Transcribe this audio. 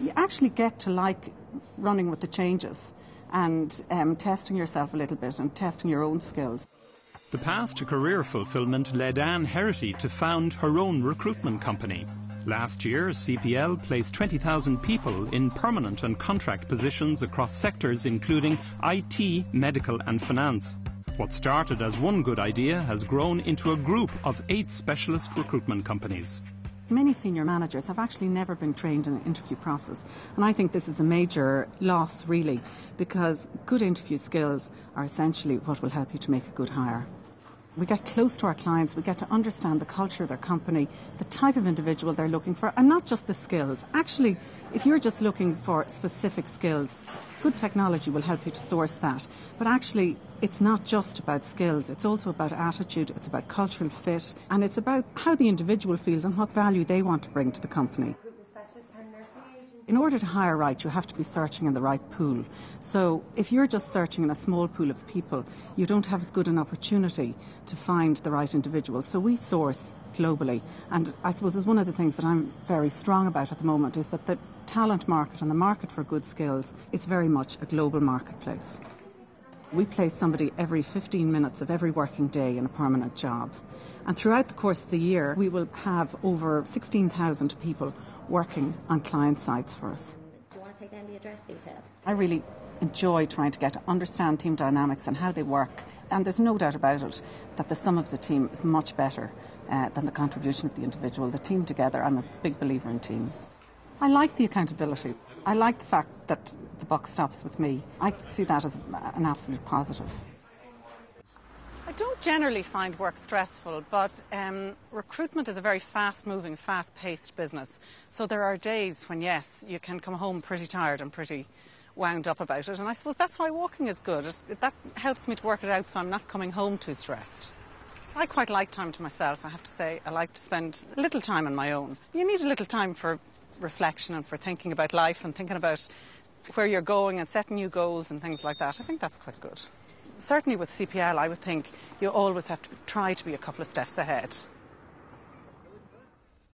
You actually get to like running with the changes and um, testing yourself a little bit and testing your own skills. The path to career fulfillment led Anne Heraty to found her own recruitment company. Last year, CPL placed 20,000 people in permanent and contract positions across sectors including IT, medical, and finance. What started as one good idea has grown into a group of eight specialist recruitment companies. Many senior managers have actually never been trained in an interview process, and I think this is a major loss, really, because good interview skills are essentially what will help you to make a good hire. We get close to our clients, we get to understand the culture of their company, the type of individual they're looking for, and not just the skills. Actually, if you're just looking for specific skills, good technology will help you to source that. But actually, it's not just about skills, it's also about attitude, it's about cultural fit, and it's about how the individual feels and what value they want to bring to the company in order to hire right, you have to be searching in the right pool. So if you're just searching in a small pool of people, you don't have as good an opportunity to find the right individual. So we source globally. And I suppose is one of the things that I'm very strong about at the moment is that the talent market and the market for good skills is very much a global marketplace. We place somebody every 15 minutes of every working day in a permanent job. And throughout the course of the year, we will have over 16,000 people working on client sites for us. Do you want to take down the address details? I really enjoy trying to get to understand team dynamics and how they work. And there's no doubt about it that the sum of the team is much better uh, than the contribution of the individual. The team together, I'm a big believer in teams. I like the accountability. I like the fact that the buck stops with me. I see that as an absolute positive. I don't generally find work stressful, but um, recruitment is a very fast moving, fast paced business. So there are days when, yes, you can come home pretty tired and pretty wound up about it. And I suppose that's why walking is good. It, that helps me to work it out so I'm not coming home too stressed. I quite like time to myself, I have to say. I like to spend a little time on my own. You need a little time for reflection and for thinking about life and thinking about where you're going and setting new goals and things like that. I think that's quite good certainly with CPL, I would think you always have to try to be a couple of steps ahead.